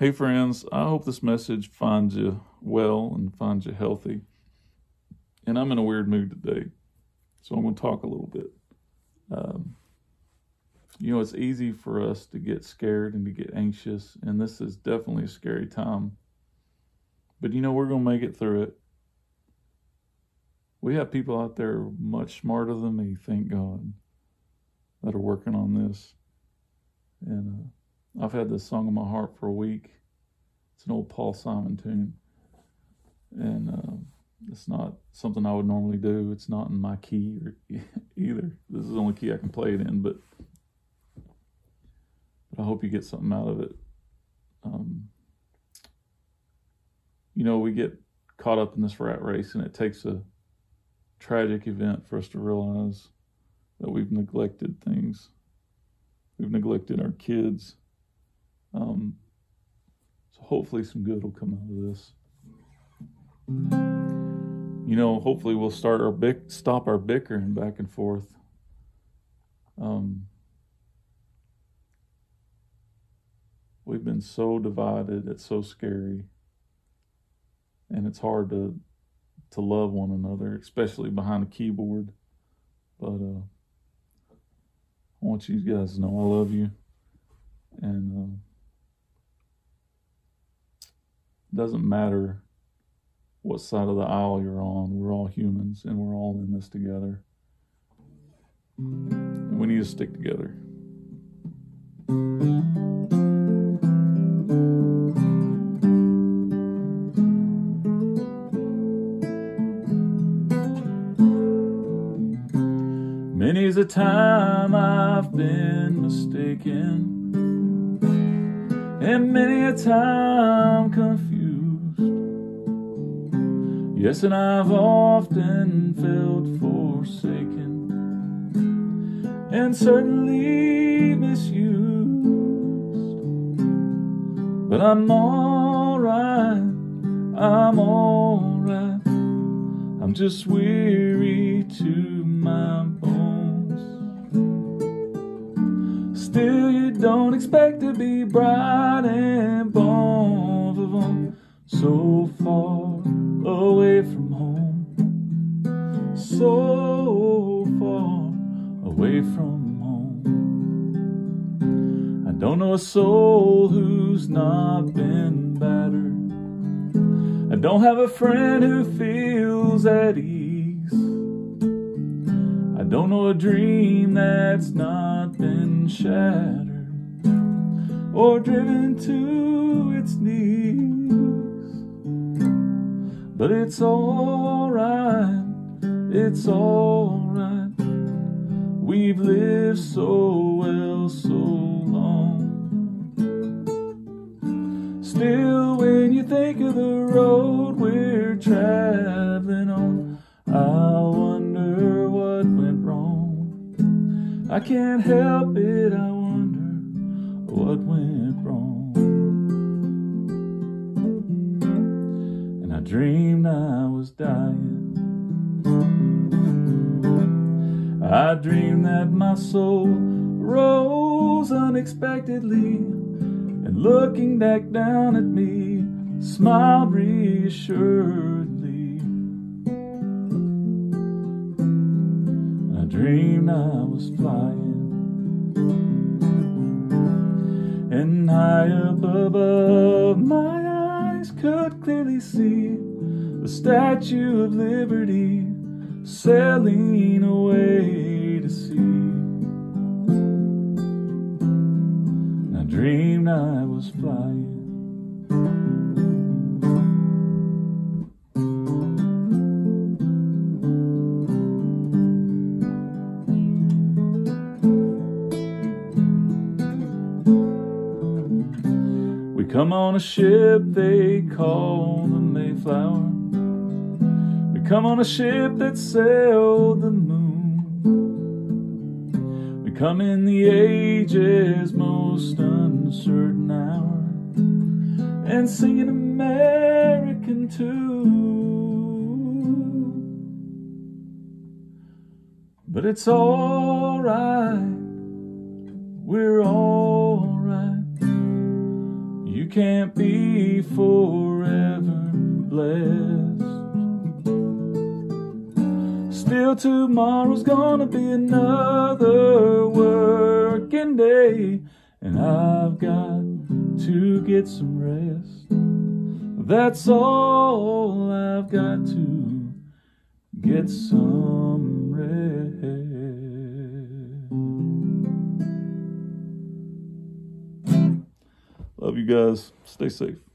Hey, friends, I hope this message finds you well and finds you healthy. And I'm in a weird mood today, so I'm going to talk a little bit. Um, you know, it's easy for us to get scared and to get anxious, and this is definitely a scary time. But you know, we're going to make it through it. We have people out there much smarter than me, thank God, that are working on this. And uh, I've had this song in my heart for a week. It's an old Paul Simon tune. And uh, it's not something I would normally do. It's not in my key or either. This is the only key I can play it in, but, but I hope you get something out of it. Um, you know, we get caught up in this rat race, and it takes a tragic event for us to realize that we've neglected things. We've neglected our kids. Um, so hopefully, some good will come out of this. You know, hopefully, we'll start our bic- stop our bickering back and forth. Um, we've been so divided; it's so scary, and it's hard to to love one another, especially behind a keyboard. But uh, I want you guys to know I love you, and uh, it doesn't matter what side of the aisle you're on. We're all humans, and we're all in this together. And we need to stick together. Many's the time I've been mistaken, and many a time confused. Yes, and I've often felt forsaken, and certainly misused. But I'm alright, I'm alright. I'm just weary to my bones. Still, you don't expect to be bright and bon vivant so far away from home. So far away from home. I don't know a soul who's not been battered. I don't have a friend who feels at ease. I don't know a dream that's not been shattered or driven to its knees. But it's alright, it's alright. We've lived so well so long. Still, when you think of the road we're traveling on, I wonder what went wrong. I can't help it, I wonder what went wrong. And I dreamed I was dying. I dreamed that my soul rose unexpectedly and looking back down at me, smiled reassuredly. I dreamed I was flying, and high up above, my eyes could clearly see Statue of Liberty sailing away to sea. I dreamed I was flying. We come on a ship they call the Mayflower. Come on a ship that sailed the moon. We come in the age's most uncertain hour and sing an American tune. But it's alright, we're alright. You can't be forever blessed. Still, tomorrow's gonna be another working day, and I've got to get some rest. That's all I've got to get some rest. Love you guys. Stay safe.